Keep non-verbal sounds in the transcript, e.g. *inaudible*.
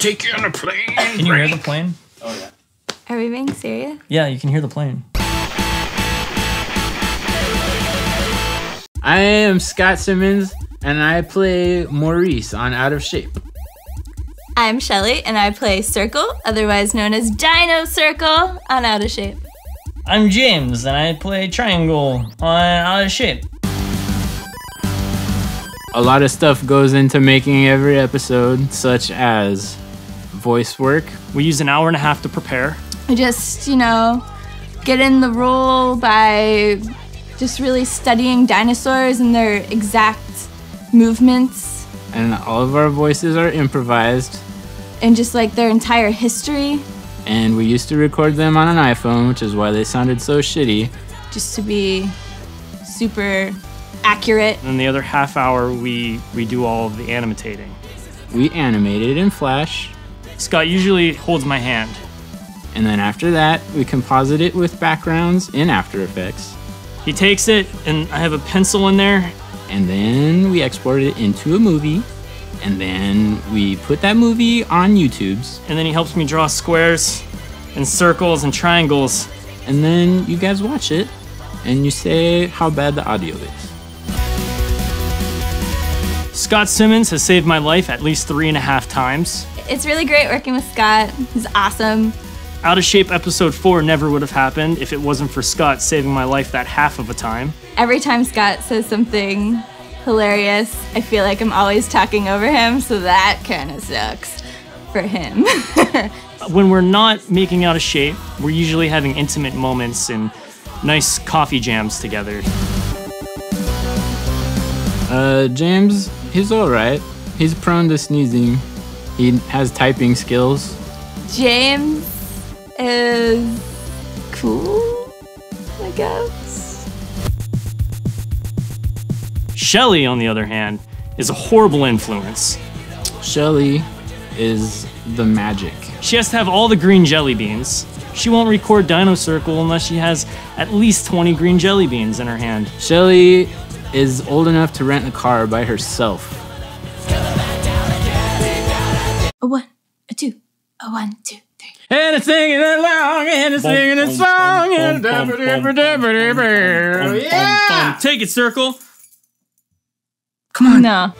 take you on a plane. Can you hear the plane? Oh yeah. Are we being serious? Yeah, you can hear the plane. I am Scott Simons, and I play Maurice on Out of Shape. I'm Shelly, and I play Circle, otherwise known as Dino Circle, on Out of Shape. I'm James, and I play Triangle on Out of Shape. A lot of stuff goes into making every episode, such as voice work. We use an hour and a half to prepare. I just, you know, get in the role by just really studying dinosaurs and their exact movements And all of our voices are improvised. and just like their entire history, And we used to record them on an iPhone, which is why they sounded so shitty. just to be super accurate. And the other half hour, we we do all of the animating. We animated in Flash, Scott usually holds my hand. and then after that, we composite it with backgrounds in After Effects. He takes it, and I have a pencil in there. And then we export it into a movie. And then we put that movie on YouTube's. and then he helps me draw squares and circles and triangles. And then you guys watch it and you say how bad the audio is. Scott Simons has saved my life at least three and a half times. It's really great working with Scott. He's awesome. Out of Shape episode 4 never would have happened if it wasn't for Scott saving my life that half of a time. Every time Scott says something hilarious, I feel like I'm always talking over him, so that kind of sucks for him. *laughs* When we're not making Out of Shape, we're usually having intimate moments and nice coffee jams together. Uh, James, he's alright. He's prone to sneezing. He has typing skills. James is cool, I guess. Shelly, on the other hand, is a horrible influence. Shelly is the magic. She has to have all the green jelly beans. She won't record Dino Circle unless she has at least 20 green jelly beans in her hand. Shelly is old enough to rent a car by herself. A one, a two, a one, two, three. And it's singing along, and it's singing a song, and Yeah! Take it, Circle. Come on. No.